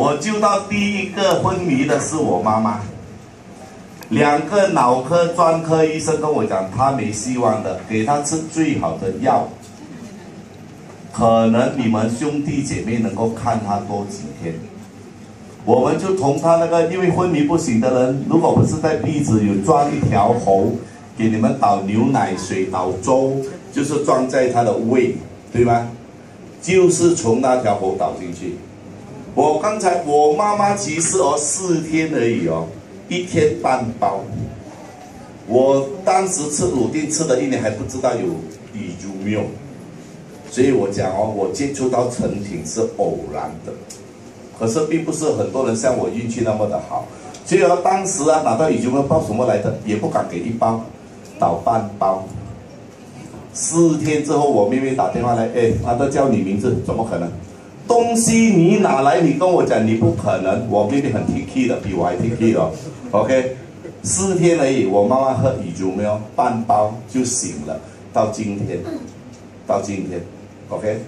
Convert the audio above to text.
我救到第一个昏迷的是我妈妈。两个脑科专科医生跟我讲，他没希望的，给他吃最好的药。可能你们兄弟姐妹能够看他多几天。我们就从他那个因为昏迷不醒的人，如果不是在鼻子有装一条喉，给你们倒牛奶水、倒粥，就是装在他的胃，对吗？就是从那条喉倒进去。我刚才我妈妈其实哦四天而已哦，一天半包。我当时吃乳定吃了一年还不知道有乙乳没有，所以我讲哦，我接触到成品是偶然的。可是并不是很多人像我运气那么的好，所以当时啊拿到乙醇包什么来的，也不敢给一包，倒半包。四天之后，我妹妹打电话来，哎，她都叫你名字，怎么可能？东西你哪来？你跟我讲，你不可能。我妹妹很 T K 的，比我还 T K 哦。OK，四天而已，我妈妈喝乙酒没有半包就醒了，到今天，到今天，OK。